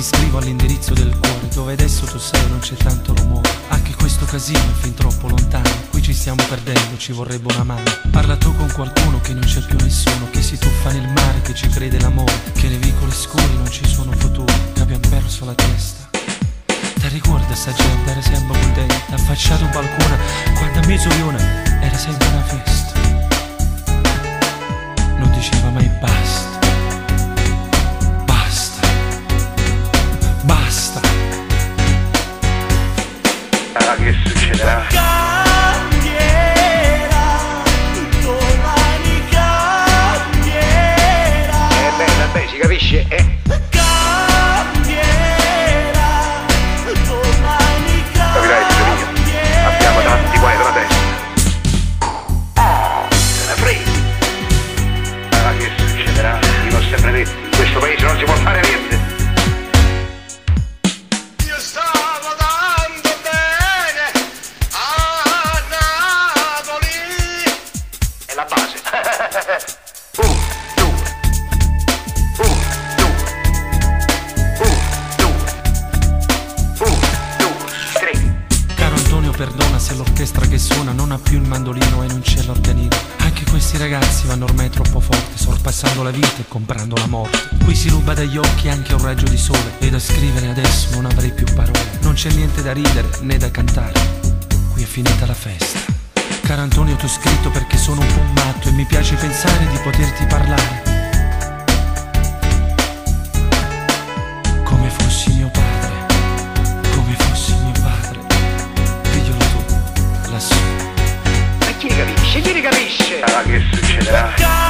ti scrivo all'indirizzo del cuore Dove adesso tu sei non c'è tanto rumore. Anche questo casino è fin troppo lontano Qui ci stiamo perdendo, ci vorrebbe una mano. Parla tu con qualcuno che non c'è più nessuno Che si tuffa nel mare, che ci crede l'amore Che nei vicoli scuri non ci sono futuri Che abbiamo perso la testa. Ti ricorda sta gente, era sempre contenta Affacciato un balcone, quando a mezzogiorno Tre. Caro Antonio perdona se l'orchestra che suona non ha più il mandolino e non c'è l'organino. Anche questi ragazzi vanno ormai troppo forte Sorpassando la vita e comprando la morte. Qui si ruba dagli occhi anche un raggio di sole E da scrivere adesso non avrei più parole. Non c'è niente da ridere né da cantare. Qui è finita la festa Caro Antonio ti ho scritto perché sono un po' matto e mi piace pensare di poterti parlare. Come fossi mio padre, come fossi mio padre, figliolo tu, lassù. E chi ne capisce, chi ne capisce? Allora che succederà?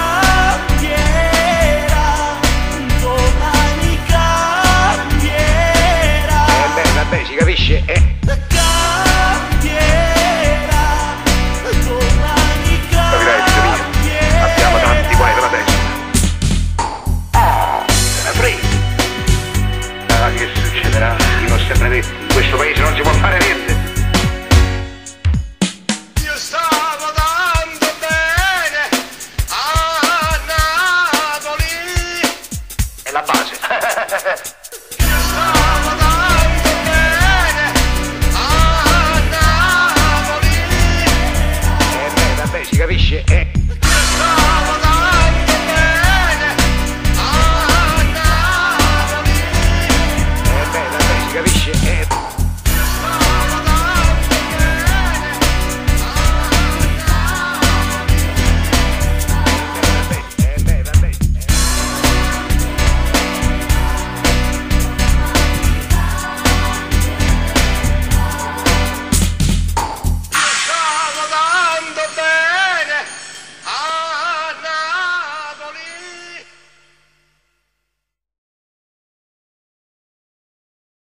essere brevetti, in questo paese non si può fare niente. Io stavo dando bene a Napoli. È la base. capisce? Eh.